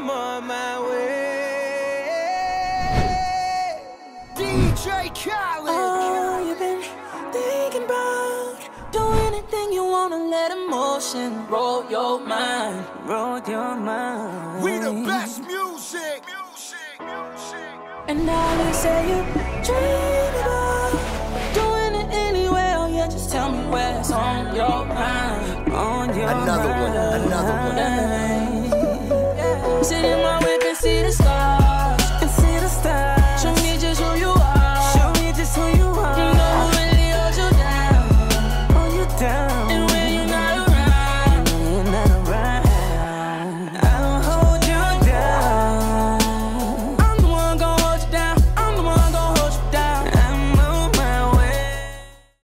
I'm on my way. DJ Khaled. Oh, you've been thinking about doing anything you wanna let emotion roll your mind, roll your mind. We the best music, music, music. And now they say you dream about doing it anywhere. Yeah, just tell me what's on your mind, on your Another mind. one, another. My